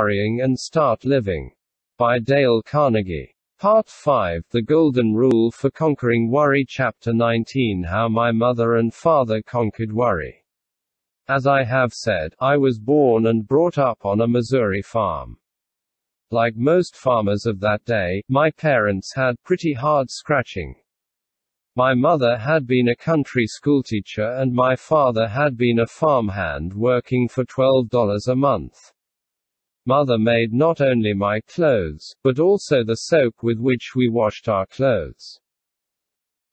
Worrying and Start Living. By Dale Carnegie. Part 5 The Golden Rule for Conquering Worry, Chapter 19 How My Mother and Father Conquered Worry. As I have said, I was born and brought up on a Missouri farm. Like most farmers of that day, my parents had pretty hard scratching. My mother had been a country schoolteacher and my father had been a farmhand working for $12 a month. Mother made not only my clothes, but also the soap with which we washed our clothes.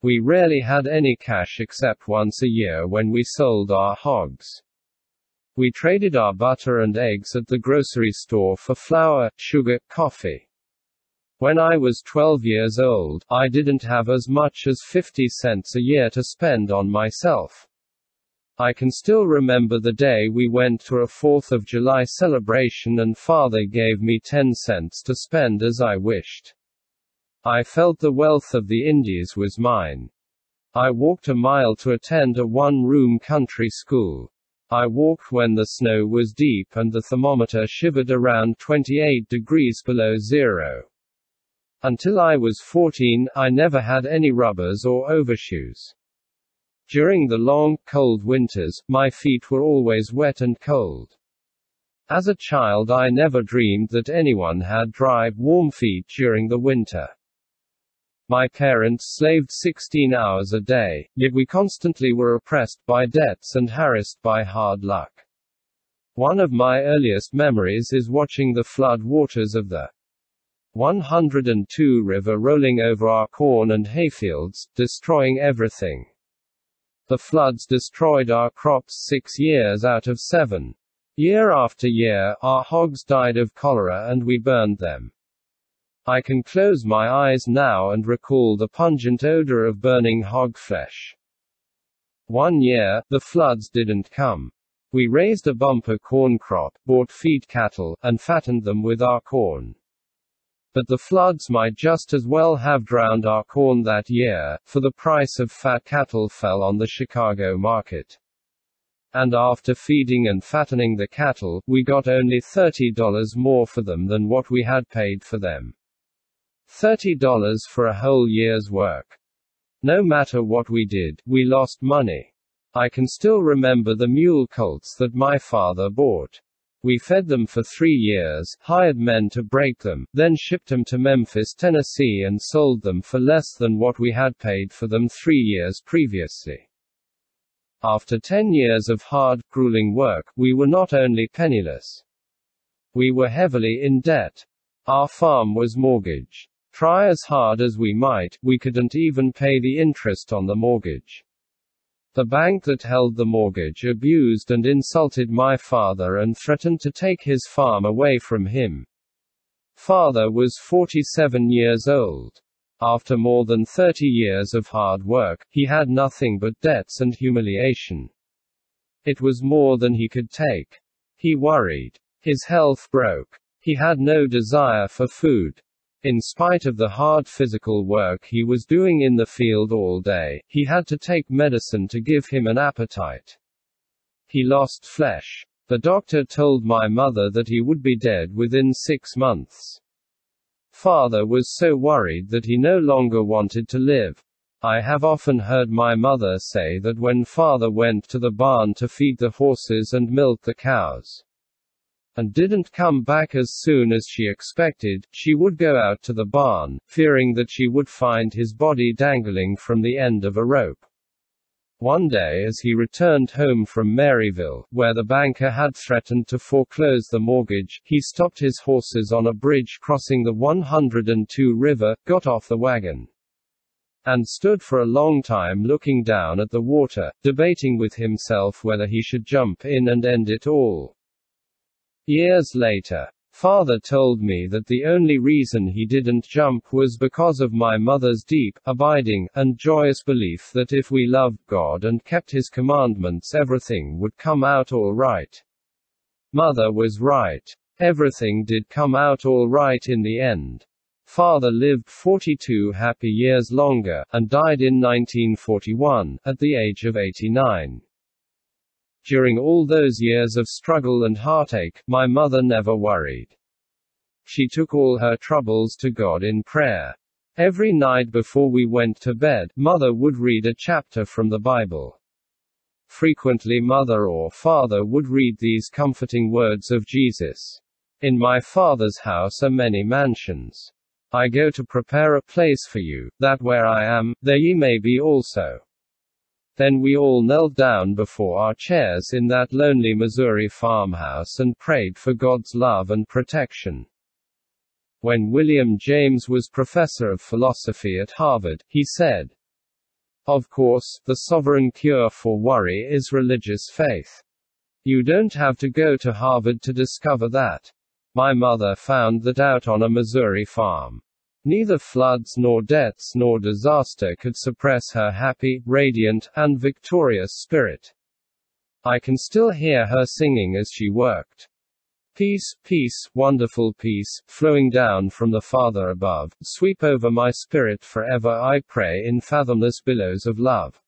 We rarely had any cash except once a year when we sold our hogs. We traded our butter and eggs at the grocery store for flour, sugar, coffee. When I was 12 years old, I didn't have as much as 50 cents a year to spend on myself. I can still remember the day we went to a 4th of July celebration and father gave me 10 cents to spend as I wished. I felt the wealth of the Indies was mine. I walked a mile to attend a one room country school. I walked when the snow was deep and the thermometer shivered around 28 degrees below zero. Until I was 14, I never had any rubbers or overshoes. During the long, cold winters, my feet were always wet and cold. As a child, I never dreamed that anyone had dry, warm feet during the winter. My parents slaved 16 hours a day, yet we constantly were oppressed by debts and harassed by hard luck. One of my earliest memories is watching the flood waters of the 102 River rolling over our corn and hayfields, destroying everything. The floods destroyed our crops six years out of seven. Year after year, our hogs died of cholera and we burned them. I can close my eyes now and recall the pungent odor of burning hog flesh. One year, the floods didn't come. We raised a bumper corn crop, bought feed cattle, and fattened them with our corn. But the floods might just as well have drowned our corn that year, for the price of fat cattle fell on the Chicago market. And after feeding and fattening the cattle, we got only $30 more for them than what we had paid for them. $30 for a whole year's work. No matter what we did, we lost money. I can still remember the mule colts that my father bought. We fed them for three years, hired men to break them, then shipped them to Memphis, Tennessee and sold them for less than what we had paid for them three years previously. After ten years of hard, grueling work, we were not only penniless. We were heavily in debt. Our farm was mortgaged. Try as hard as we might, we couldn't even pay the interest on the mortgage. The bank that held the mortgage abused and insulted my father and threatened to take his farm away from him. Father was 47 years old. After more than 30 years of hard work, he had nothing but debts and humiliation. It was more than he could take. He worried. His health broke. He had no desire for food. In spite of the hard physical work he was doing in the field all day, he had to take medicine to give him an appetite. He lost flesh. The doctor told my mother that he would be dead within six months. Father was so worried that he no longer wanted to live. I have often heard my mother say that when father went to the barn to feed the horses and milk the cows, and didn't come back as soon as she expected, she would go out to the barn, fearing that she would find his body dangling from the end of a rope. One day as he returned home from Maryville, where the banker had threatened to foreclose the mortgage, he stopped his horses on a bridge crossing the 102 River, got off the wagon, and stood for a long time looking down at the water, debating with himself whether he should jump in and end it all. Years later, Father told me that the only reason he didn't jump was because of my mother's deep, abiding, and joyous belief that if we loved God and kept His commandments, everything would come out all right. Mother was right. Everything did come out all right in the end. Father lived 42 happy years longer, and died in 1941, at the age of 89. During all those years of struggle and heartache, my mother never worried. She took all her troubles to God in prayer. Every night before we went to bed, mother would read a chapter from the Bible. Frequently, mother or father would read these comforting words of Jesus. In my Father's house are many mansions. I go to prepare a place for you, that where I am, there ye may be also. Then we all knelt down before our chairs in that lonely Missouri farmhouse and prayed for God's love and protection. When William James was professor of philosophy at Harvard, he said, Of course, the sovereign cure for worry is religious faith. You don't have to go to Harvard to discover that. My mother found that out on a Missouri farm. Neither floods nor deaths nor disaster could suppress her happy, radiant, and victorious spirit. I can still hear her singing as she worked. Peace, peace, wonderful peace, flowing down from the Father above, sweep over my spirit forever I pray in fathomless billows of love.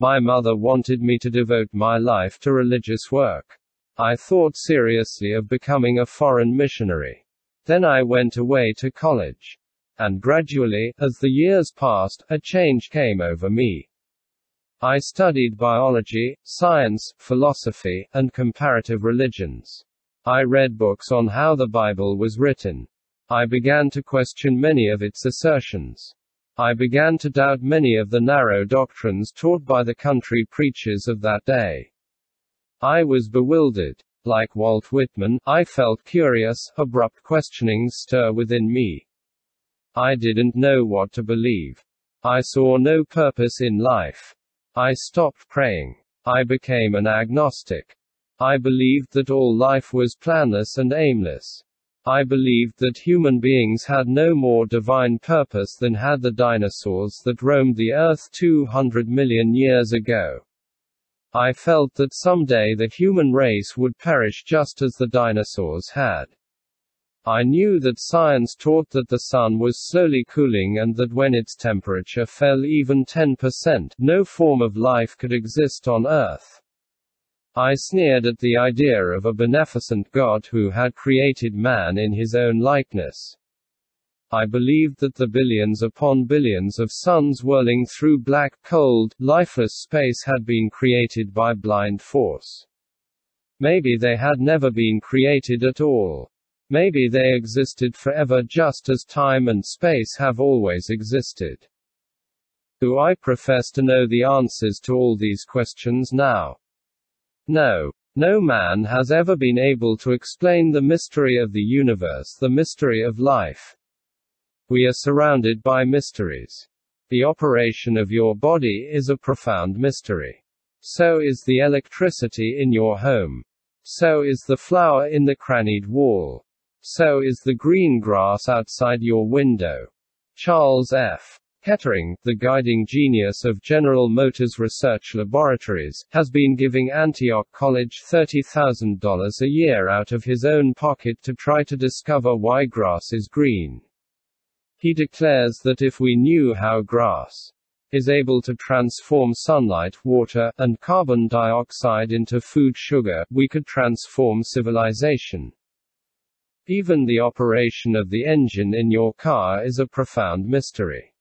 My mother wanted me to devote my life to religious work. I thought seriously of becoming a foreign missionary. Then I went away to college. And gradually, as the years passed, a change came over me. I studied biology, science, philosophy, and comparative religions. I read books on how the Bible was written. I began to question many of its assertions. I began to doubt many of the narrow doctrines taught by the country preachers of that day. I was bewildered. Like Walt Whitman, I felt curious, abrupt questionings stir within me. I didn't know what to believe. I saw no purpose in life. I stopped praying. I became an agnostic. I believed that all life was planless and aimless. I believed that human beings had no more divine purpose than had the dinosaurs that roamed the earth 200 million years ago. I felt that someday the human race would perish just as the dinosaurs had. I knew that science taught that the sun was slowly cooling and that when its temperature fell even 10%, no form of life could exist on Earth. I sneered at the idea of a beneficent God who had created man in his own likeness. I believed that the billions upon billions of suns whirling through black, cold, lifeless space had been created by blind force. Maybe they had never been created at all. Maybe they existed forever just as time and space have always existed. Do I profess to know the answers to all these questions now? No. No man has ever been able to explain the mystery of the universe, the mystery of life. We are surrounded by mysteries. The operation of your body is a profound mystery. So is the electricity in your home. So is the flower in the crannied wall. So is the green grass outside your window. Charles F. Kettering, the guiding genius of General Motors Research Laboratories, has been giving Antioch College $30,000 a year out of his own pocket to try to discover why grass is green. He declares that if we knew how grass is able to transform sunlight, water, and carbon dioxide into food sugar, we could transform civilization. Even the operation of the engine in your car is a profound mystery.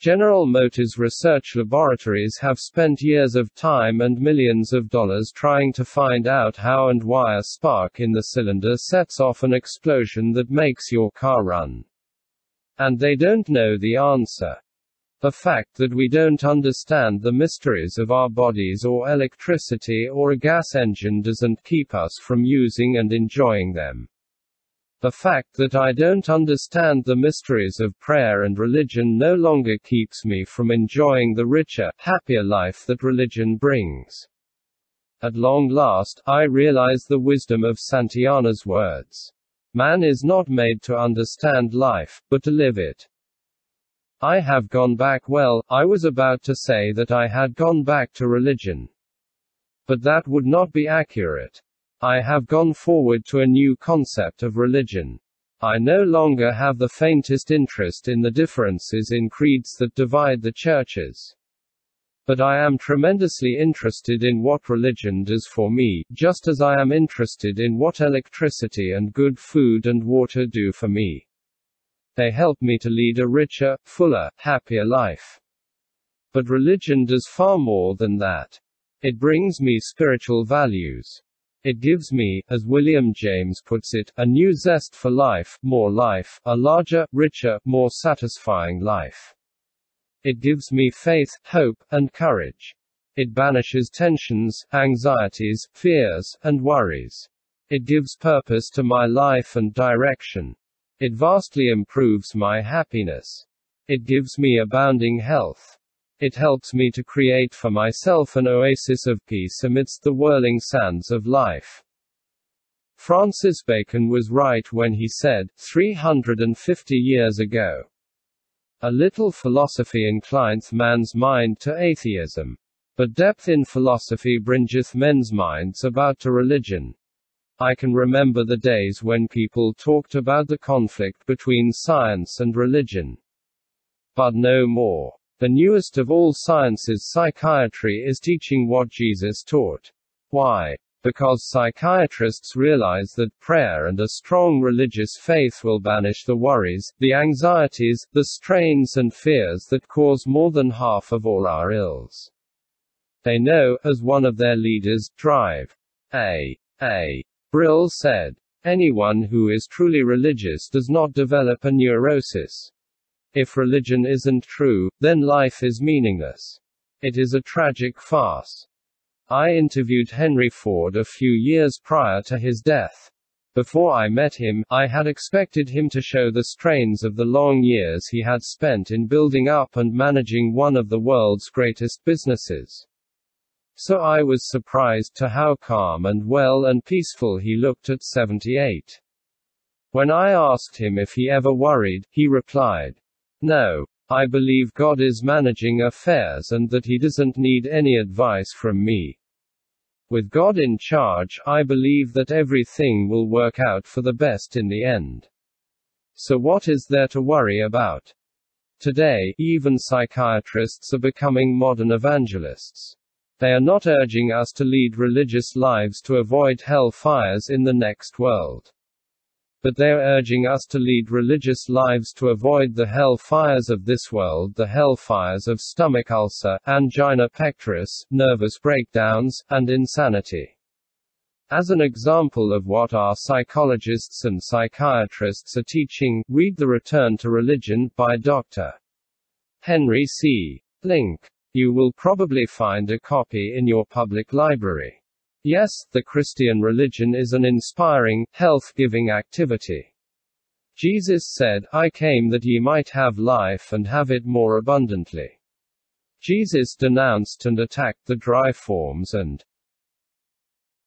General Motors research laboratories have spent years of time and millions of dollars trying to find out how and why a spark in the cylinder sets off an explosion that makes your car run. And they don't know the answer. The fact that we don't understand the mysteries of our bodies or electricity or a gas engine doesn't keep us from using and enjoying them. The fact that I don't understand the mysteries of prayer and religion no longer keeps me from enjoying the richer, happier life that religion brings. At long last, I realize the wisdom of Santayana's words. Man is not made to understand life, but to live it. I have gone back well, I was about to say that I had gone back to religion. But that would not be accurate. I have gone forward to a new concept of religion. I no longer have the faintest interest in the differences in creeds that divide the churches. But I am tremendously interested in what religion does for me, just as I am interested in what electricity and good food and water do for me. They help me to lead a richer, fuller, happier life. But religion does far more than that. It brings me spiritual values. It gives me, as William James puts it, a new zest for life, more life, a larger, richer, more satisfying life. It gives me faith, hope, and courage. It banishes tensions, anxieties, fears, and worries. It gives purpose to my life and direction. It vastly improves my happiness. It gives me abounding health. It helps me to create for myself an oasis of peace amidst the whirling sands of life. Francis Bacon was right when he said, 350 years ago, A little philosophy inclineth man's mind to atheism. But depth in philosophy bringeth men's minds about to religion. I can remember the days when people talked about the conflict between science and religion. But no more. The newest of all sciences, psychiatry, is teaching what Jesus taught. Why? Because psychiatrists realize that prayer and a strong religious faith will banish the worries, the anxieties, the strains and fears that cause more than half of all our ills. They know, as one of their leaders, Drive. A. A. Brill said, anyone who is truly religious does not develop a neurosis. If religion isn't true, then life is meaningless. It is a tragic farce. I interviewed Henry Ford a few years prior to his death. Before I met him, I had expected him to show the strains of the long years he had spent in building up and managing one of the world's greatest businesses. So I was surprised to how calm and well and peaceful he looked at 78. When I asked him if he ever worried, he replied, no. I believe God is managing affairs and that He doesn't need any advice from me. With God in charge, I believe that everything will work out for the best in the end. So, what is there to worry about? Today, even psychiatrists are becoming modern evangelists. They are not urging us to lead religious lives to avoid hell fires in the next world but they are urging us to lead religious lives to avoid the hell fires of this world, the hell fires of stomach ulcer, angina pectoris, nervous breakdowns, and insanity. As an example of what our psychologists and psychiatrists are teaching, read The Return to Religion by Dr. Henry C. Link. You will probably find a copy in your public library. Yes, the Christian religion is an inspiring, health-giving activity. Jesus said, I came that ye might have life and have it more abundantly. Jesus denounced and attacked the dry forms and